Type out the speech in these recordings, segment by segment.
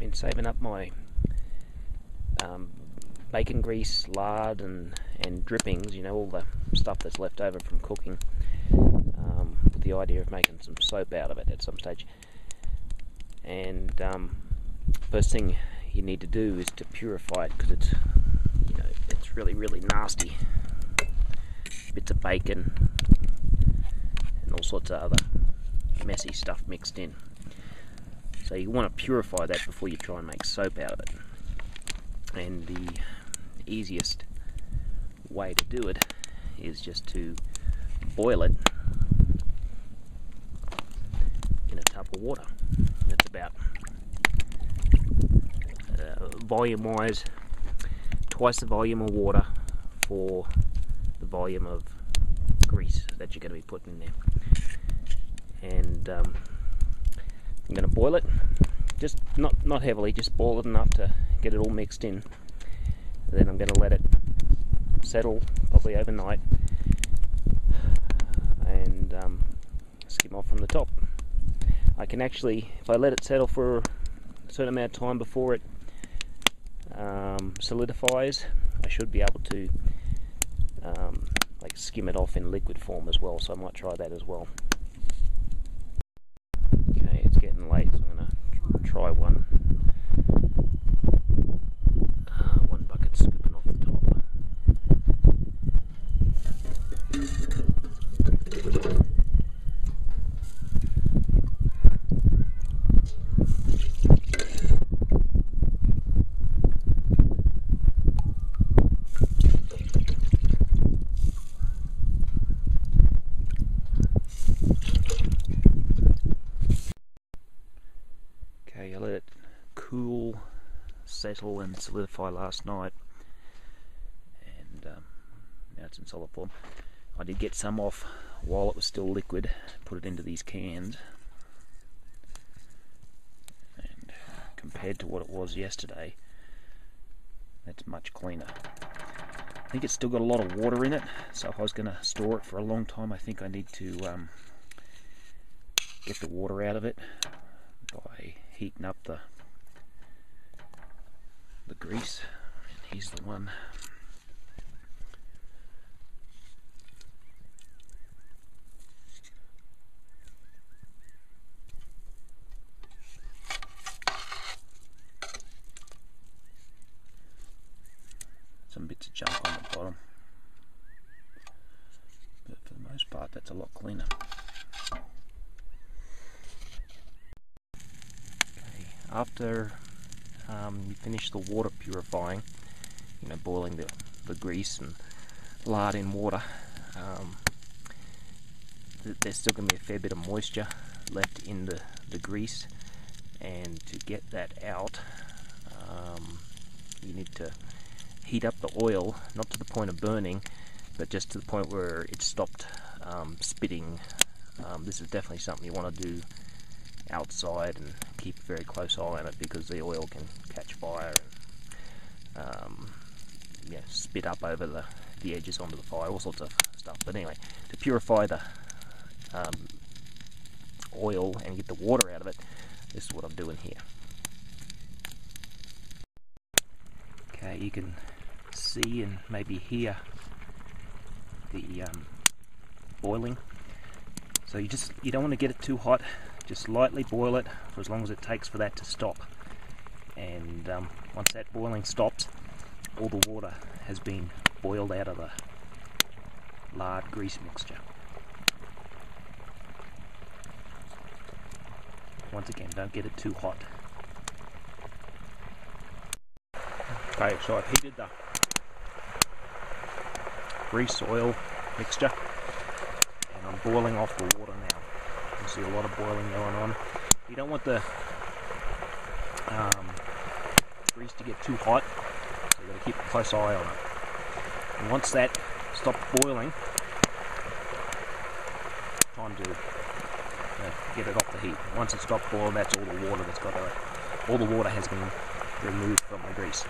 been saving up my um, bacon grease, lard, and and drippings. You know all the stuff that's left over from cooking, um, with the idea of making some soap out of it at some stage. And um, first thing you need to do is to purify it because it's you know it's really really nasty. Bits of bacon and all sorts of other messy stuff mixed in. So you want to purify that before you try and make soap out of it. And the easiest way to do it is just to boil it in a tub of water. That's about uh, volume wise twice the volume of water for the volume of grease that you're going to be putting in there. And um, I'm going to boil it, just not not heavily, just boil it enough to get it all mixed in. Then I'm going to let it settle probably overnight and um, skim off from the top. I can actually, if I let it settle for a certain amount of time before it um, solidifies, I should be able to um, like skim it off in liquid form as well. So I might try that as well. Okay, it's getting late, so I'm gonna try one. Uh, one bucket scooping off the top. Okay, I let it cool, settle, and solidify last night, and um, now it's in solid form. I did get some off while it was still liquid, put it into these cans, and compared to what it was yesterday, that's much cleaner. I think it's still got a lot of water in it, so if I was going to store it for a long time, I think I need to um, get the water out of it by heating up the the grease. And here's the one. Some bits of junk on the bottom. But for the most part that's a lot cleaner. after um, you finish the water purifying, you know, boiling the, the grease and lard in water, um, th there's still going to be a fair bit of moisture left in the, the grease, and to get that out, um, you need to heat up the oil, not to the point of burning, but just to the point where it stopped um, spitting. Um, this is definitely something you want to do outside and keep a very close eye on it because the oil can catch fire and um, spit up over the, the edges onto the fire, all sorts of stuff. But anyway, to purify the um, oil and get the water out of it, this is what I'm doing here. Okay, you can see and maybe hear the um, boiling. So you just you don't want to get it too hot just lightly boil it for as long as it takes for that to stop. And um, once that boiling stops, all the water has been boiled out of the lard grease mixture. Once again, don't get it too hot. Okay, so I've heated the grease oil mixture and I'm boiling off the water now see a lot of boiling going on. You don't want the um, grease to get too hot, so you've got to keep a close eye on it. And once that stops boiling, time to uh, get it off the heat. Once it stops boiling, that's all the water that's got to, all the water has been removed from the grease.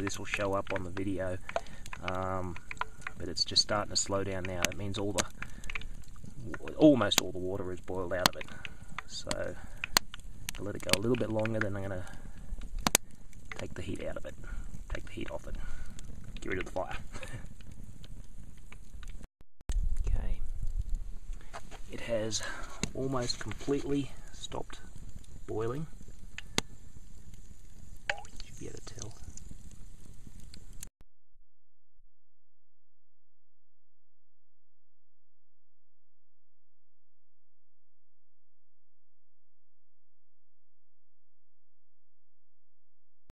This will show up on the video. Um, but it's just starting to slow down now. That means all the almost all the water is boiled out of it. So I'll let it go a little bit longer, then I'm going to take the heat out of it, take the heat off it, get rid of the fire. okay, it has almost completely stopped boiling. Should be able to tell.